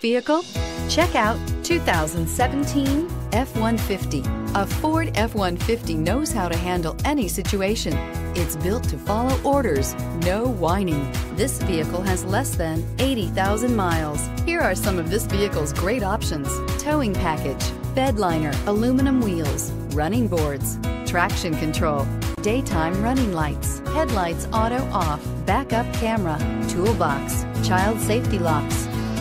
Vehicle? Check out 2017 F-150. A Ford F-150 knows how to handle any situation. It's built to follow orders, no whining. This vehicle has less than 80,000 miles. Here are some of this vehicle's great options. Towing package, bed liner, aluminum wheels, running boards, traction control, daytime running lights, headlights auto off, backup camera, toolbox, child safety locks.